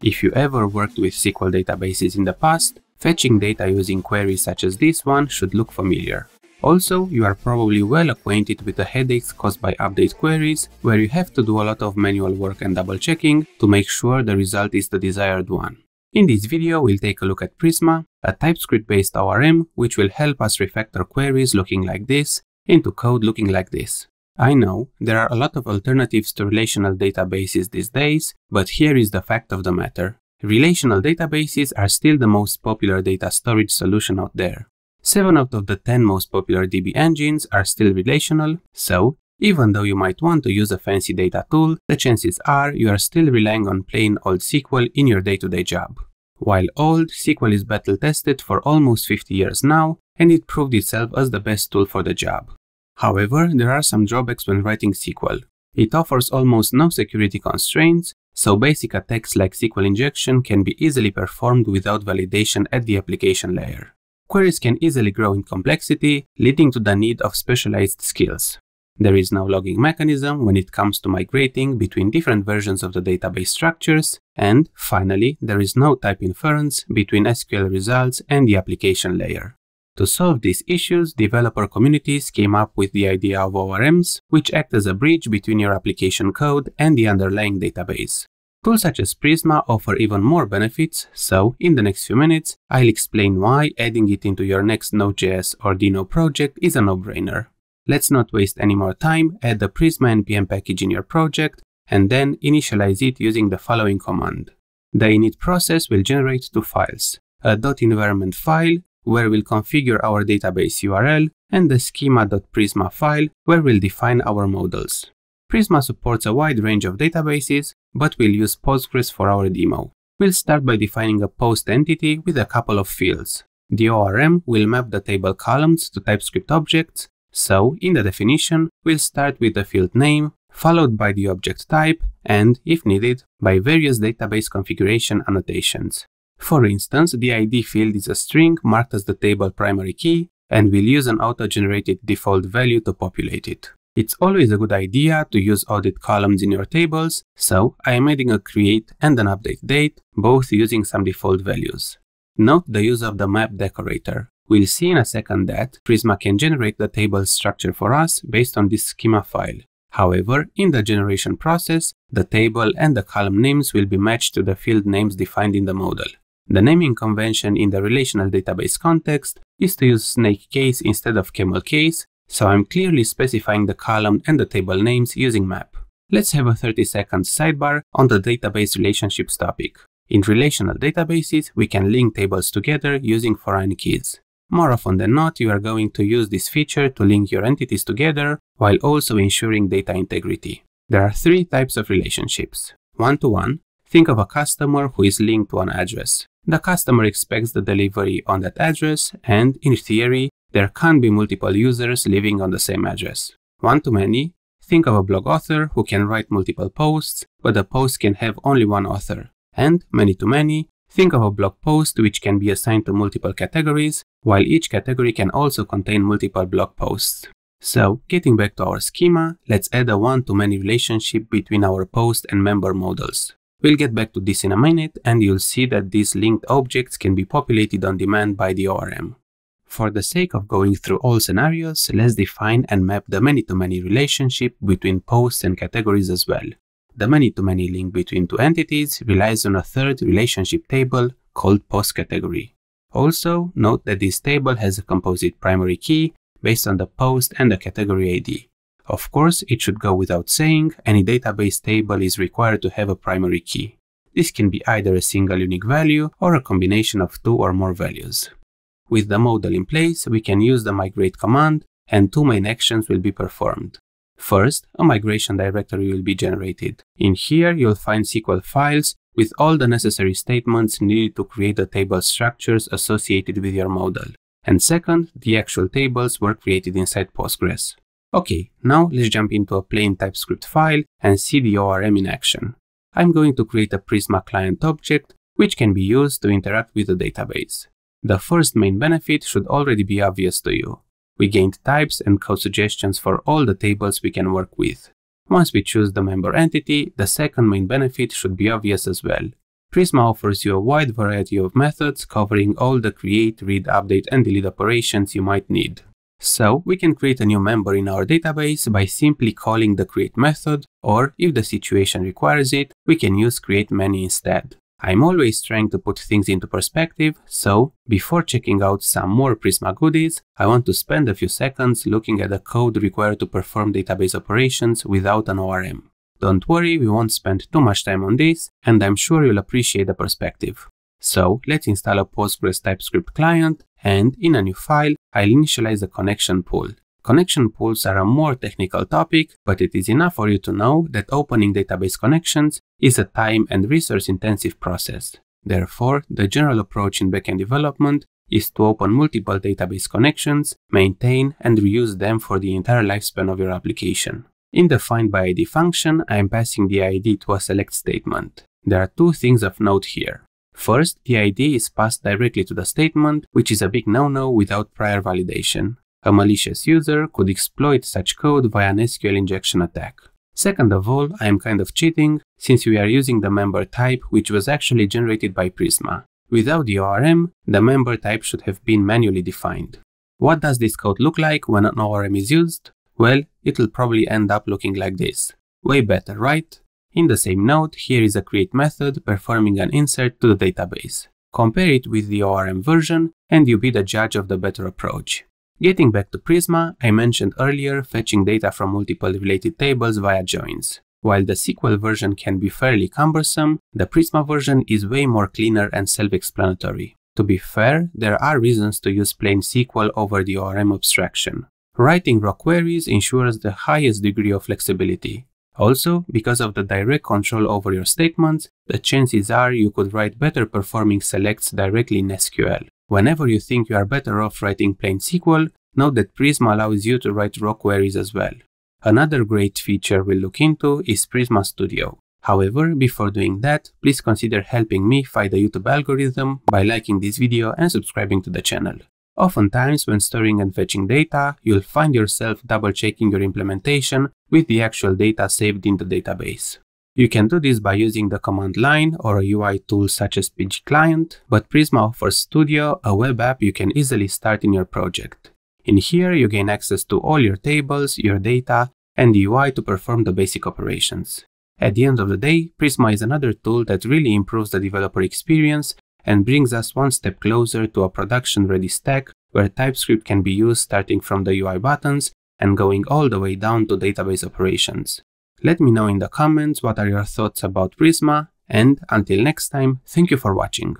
If you ever worked with SQL databases in the past, fetching data using queries such as this one should look familiar. Also, you are probably well acquainted with the headaches caused by update queries, where you have to do a lot of manual work and double checking to make sure the result is the desired one. In this video, we'll take a look at Prisma, a TypeScript-based ORM which will help us refactor queries looking like this into code looking like this. I know there are a lot of alternatives to relational databases these days, but here is the fact of the matter. Relational databases are still the most popular data storage solution out there. 7 out of the 10 most popular DB engines are still relational, so even though you might want to use a fancy data tool, the chances are you are still relying on plain old SQL in your day-to-day -day job. While old, SQL is battle tested for almost 50 years now, and it proved itself as the best tool for the job. However, there are some drawbacks when writing SQL. It offers almost no security constraints, so basic attacks like SQL injection can be easily performed without validation at the application layer. Queries can easily grow in complexity, leading to the need of specialized skills. There is no logging mechanism when it comes to migrating between different versions of the database structures, and finally, there is no type inference between SQL results and the application layer. To solve these issues, developer communities came up with the idea of ORMs, which act as a bridge between your application code and the underlying database. Tools such as Prisma offer even more benefits, so in the next few minutes, I'll explain why adding it into your next Node.js or Deno project is a no-brainer. Let's not waste any more time, add the Prisma npm package in your project, and then initialize it using the following command. The init process will generate two files, a .environment file, where we'll configure our database URL, and the schema.prisma file, where we'll define our models. Prisma supports a wide range of databases, but we'll use Postgres for our demo. We'll start by defining a post entity with a couple of fields. The ORM will map the table columns to TypeScript objects, so in the definition, we'll start with the field name, followed by the object type, and, if needed, by various database configuration annotations. For instance, the ID field is a string marked as the table primary key, and we'll use an auto-generated default value to populate it. It's always a good idea to use audit columns in your tables, so I am adding a create and an update date, both using some default values. Note the use of the map decorator. We'll see in a second that Prisma can generate the table structure for us based on this schema file. However, in the generation process, the table and the column names will be matched to the field names defined in the model. The naming convention in the relational database context is to use snake case instead of camel case so I'm clearly specifying the column and the table names using map. Let's have a 30 second sidebar on the database relationships topic. In relational databases, we can link tables together using foreign keys. More often than not, you are going to use this feature to link your entities together while also ensuring data integrity. There are three types of relationships. One-to-one, -one, think of a customer who is linked to an address. The customer expects the delivery on that address and, in theory, there can't be multiple users living on the same address. One-to-many, think of a blog author who can write multiple posts, but the post can have only one author. And many-to-many, think of a blog post which can be assigned to multiple categories, while each category can also contain multiple blog posts. So, getting back to our schema, let's add a one-to-many relationship between our post and member models. We'll get back to this in a minute and you'll see that these linked objects can be populated on demand by the ORM. For the sake of going through all scenarios, let's define and map the many-to-many relationship between posts and categories as well. The many-to-many link between two entities relies on a third relationship table called post category. Also, note that this table has a composite primary key based on the post and the category ID. Of course, it should go without saying, any database table is required to have a primary key. This can be either a single unique value or a combination of two or more values. With the model in place, we can use the migrate command and two main actions will be performed. First, a migration directory will be generated. In here, you'll find SQL files with all the necessary statements needed to create the table structures associated with your model. And second, the actual tables were created inside Postgres. Okay, now let's jump into a plain TypeScript file and see the ORM in action. I'm going to create a Prisma client object, which can be used to interact with the database. The first main benefit should already be obvious to you. We gained types and code suggestions for all the tables we can work with. Once we choose the member entity, the second main benefit should be obvious as well. Prisma offers you a wide variety of methods covering all the create, read, update, and delete operations you might need. So we can create a new member in our database by simply calling the create method, or if the situation requires it, we can use create many instead. I'm always trying to put things into perspective, so before checking out some more Prisma goodies, I want to spend a few seconds looking at the code required to perform database operations without an ORM. Don't worry, we won't spend too much time on this, and I'm sure you'll appreciate the perspective. So let's install a Postgres TypeScript client, and in a new file, I'll initialize a connection pool. Connection pools are a more technical topic, but it is enough for you to know that opening database connections is a time and resource intensive process. Therefore, the general approach in backend development is to open multiple database connections, maintain and reuse them for the entire lifespan of your application. In the find by ID function, I am passing the ID to a select statement. There are two things of note here. First, the ID is passed directly to the statement, which is a big no-no without prior validation. A malicious user could exploit such code via an SQL injection attack. Second of all, I am kind of cheating, since we are using the member type which was actually generated by Prisma. Without the ORM, the member type should have been manually defined. What does this code look like when an ORM is used? Well, it'll probably end up looking like this. Way better, right? In the same note, here is a create method performing an insert to the database. Compare it with the ORM version and you be the judge of the better approach. Getting back to Prisma, I mentioned earlier fetching data from multiple related tables via joins. While the SQL version can be fairly cumbersome, the Prisma version is way more cleaner and self-explanatory. To be fair, there are reasons to use plain SQL over the ORM abstraction. Writing raw queries ensures the highest degree of flexibility. Also, because of the direct control over your statements, the chances are you could write better performing selects directly in SQL. Whenever you think you are better off writing plain SQL, note that Prisma allows you to write raw queries as well. Another great feature we'll look into is Prisma Studio. However, before doing that, please consider helping me fight the YouTube algorithm by liking this video and subscribing to the channel. Oftentimes, when storing and fetching data, you'll find yourself double-checking your implementation with the actual data saved in the database. You can do this by using the command line or a UI tool such as pgclient, but Prisma offers Studio, a web app you can easily start in your project. In here, you gain access to all your tables, your data, and the UI to perform the basic operations. At the end of the day, Prisma is another tool that really improves the developer experience and brings us one step closer to a production-ready stack where TypeScript can be used starting from the UI buttons and going all the way down to database operations. Let me know in the comments what are your thoughts about Prisma, and until next time, thank you for watching.